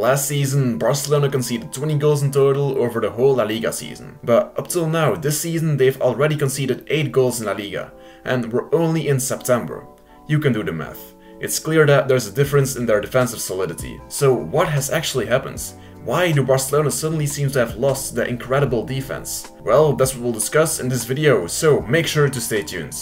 Last season, Barcelona conceded 20 goals in total over the whole La Liga season. But up till now, this season they've already conceded 8 goals in La Liga, and we're only in September. You can do the math. It's clear that there's a difference in their defensive solidity. So what has actually happened? Why do Barcelona suddenly seem to have lost their incredible defense? Well, that's what we'll discuss in this video, so make sure to stay tuned.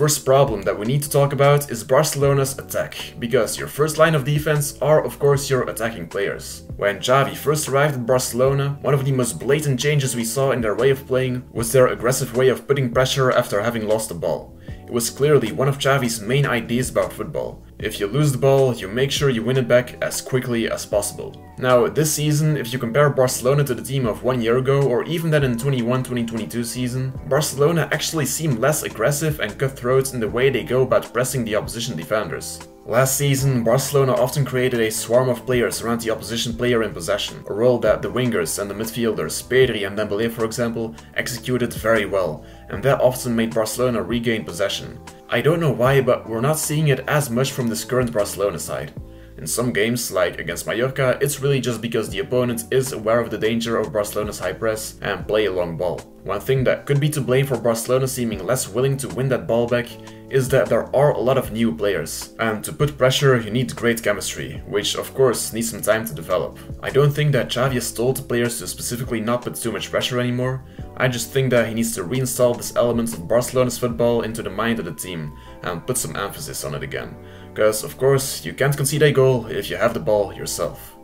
First problem that we need to talk about is Barcelona's attack, because your first line of defense are of course your attacking players. When Xavi first arrived at Barcelona, one of the most blatant changes we saw in their way of playing was their aggressive way of putting pressure after having lost the ball. It was clearly one of Xavi's main ideas about football. If you lose the ball, you make sure you win it back as quickly as possible. Now, this season, if you compare Barcelona to the team of one year ago, or even that in 21-2022 season, Barcelona actually seem less aggressive and cutthroat in the way they go about pressing the opposition defenders. Last season, Barcelona often created a swarm of players around the opposition player in possession, a role that the wingers and the midfielders, Pedri and Dembele for example, executed very well, and that often made Barcelona regain possession. I don't know why, but we're not seeing it as much from this current Barcelona side. In some games, like against Mallorca, it's really just because the opponent is aware of the danger of Barcelona's high press and play a long ball. One thing that could be to blame for Barcelona seeming less willing to win that ball back is that there are a lot of new players, and to put pressure you need great chemistry, which of course needs some time to develop. I don't think that Xavi has told players to specifically not put too much pressure anymore, I just think that he needs to reinstall this element of Barcelona's football into the mind of the team and put some emphasis on it again. Because of course you can't concede a goal if you have the ball yourself.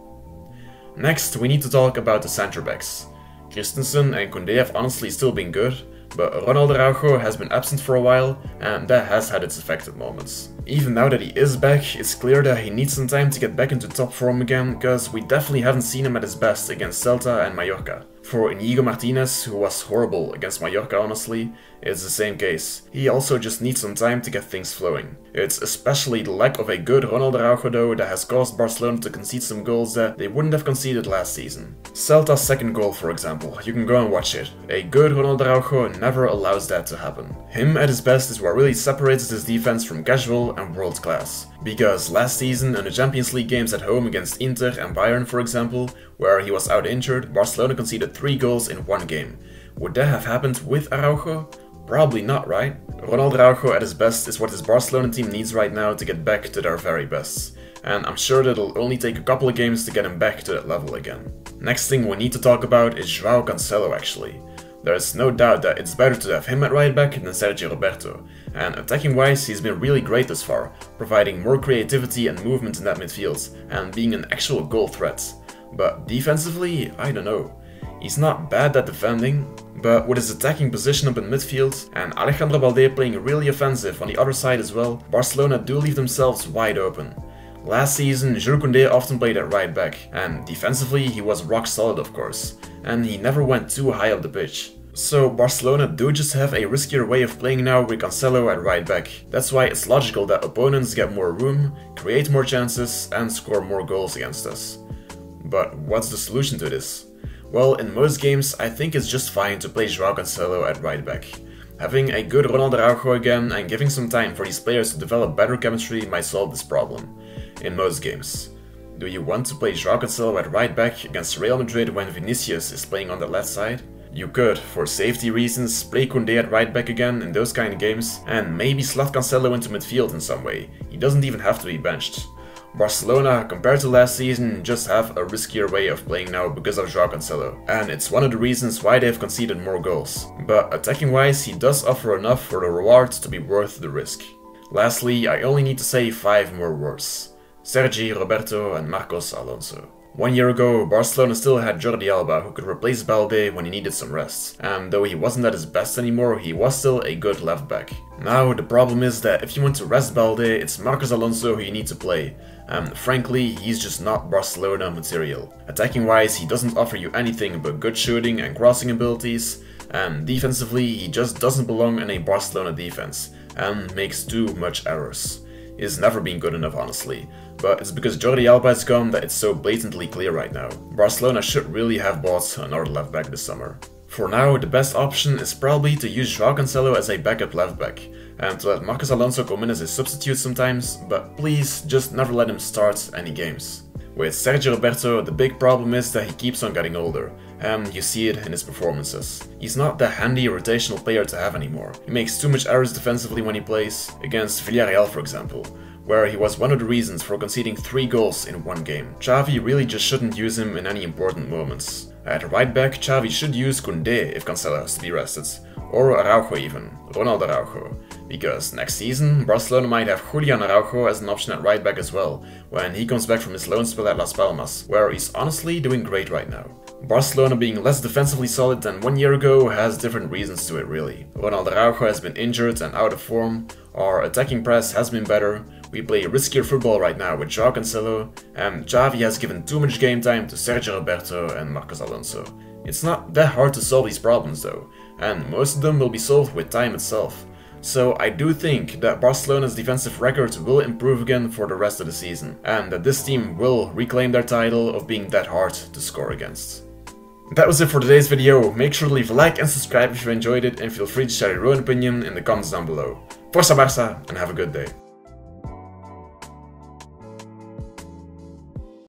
Next we need to talk about the centre backs. Christensen and Koundé have honestly still been good, but Ronald Araujo has been absent for a while and that has had its effect at moments. Even now that he is back, it's clear that he needs some time to get back into top form again, because we definitely haven't seen him at his best against Celta and Mallorca. For Inigo Martinez, who was horrible against Mallorca honestly, it's the same case. He also just needs some time to get things flowing. It's especially the lack of a good Ronald Araujo though that has caused Barcelona to concede some goals that they wouldn't have conceded last season. Celta's second goal for example, you can go and watch it. A good Ronald Araujo never allows that to happen. Him at his best is what really separates this defense from casual and world class. Because last season in the Champions League games at home against Inter and Bayern for example, where he was out injured, Barcelona conceded 3 goals in one game. Would that have happened with Araujo? Probably not, right? Ronald Araujo at his best is what this Barcelona team needs right now to get back to their very best. And I'm sure that it'll only take a couple of games to get him back to that level again. Next thing we need to talk about is Joao Cancelo actually. There's no doubt that it's better to have him at right back than Sergi Roberto, and attacking wise he's been really great thus far, providing more creativity and movement in that midfield, and being an actual goal threat. But defensively, I don't know. He's not bad at defending, but with his attacking position up in midfield and Alejandro Balde playing really offensive on the other side as well, Barcelona do leave themselves wide open. Last season, Jules Koundé often played at right back, and defensively he was rock solid of course, and he never went too high up the pitch. So Barcelona do just have a riskier way of playing now with Cancelo at right back. That's why it's logical that opponents get more room, create more chances and score more goals against us. But what's the solution to this? Well, in most games I think it's just fine to play Joao Cancelo at right back. Having a good Ronald Araujo again and giving some time for these players to develop better chemistry might solve this problem. In most games. Do you want to play Joao Cancelo at right back against Real Madrid when Vinicius is playing on the left side? You could, for safety reasons, play Koundé at right back again in those kind of games, and maybe slot Cancelo into midfield in some way. He doesn't even have to be benched. Barcelona, compared to last season, just have a riskier way of playing now because of Joao Cancelo, and it's one of the reasons why they've conceded more goals. But attacking wise, he does offer enough for the reward to be worth the risk. Lastly, I only need to say 5 more words. Sergi, Roberto and Marcos Alonso. One year ago, Barcelona still had Jordi Alba, who could replace Balde when he needed some rest, and though he wasn't at his best anymore, he was still a good left back. Now, the problem is that if you want to rest Balde, it's Marcos Alonso who you need to play, and frankly, he's just not Barcelona material. Attacking wise, he doesn't offer you anything but good shooting and crossing abilities, and defensively, he just doesn't belong in a Barcelona defense, and makes too much errors. He's never been good enough honestly, but it's because Jordi Alba is gone that it's so blatantly clear right now. Barcelona should really have bought another left back this summer. For now, the best option is probably to use Joao Cancelo as a backup left back, and to let Marcos Alonso come in as a substitute sometimes, but please just never let him start any games. With Sergio Roberto, the big problem is that he keeps on getting older, and you see it in his performances. He's not the handy rotational player to have anymore. He makes too much errors defensively when he plays, against Villarreal for example, where he was one of the reasons for conceding 3 goals in one game. Xavi really just shouldn't use him in any important moments. At right back, Xavi should use Koundé if Cancelo has to be rested, or Araujo even, Ronald Araujo, because next season Barcelona might have Julian Araujo as an option at right back as well, when he comes back from his loan spell at Las Palmas, where he's honestly doing great right now. Barcelona being less defensively solid than one year ago has different reasons to it really. Ronald Araujo has been injured and out of form, our attacking press has been better, we play riskier football right now with Joao Cancelo, and Xavi has given too much game time to Sergio Roberto and Marcos Alonso. It's not that hard to solve these problems though, and most of them will be solved with time itself. So I do think that Barcelona's defensive record will improve again for the rest of the season, and that this team will reclaim their title of being that hard to score against. That was it for today's video, make sure to leave a like and subscribe if you enjoyed it and feel free to share your own opinion in the comments down below. Força Barça and have a good day.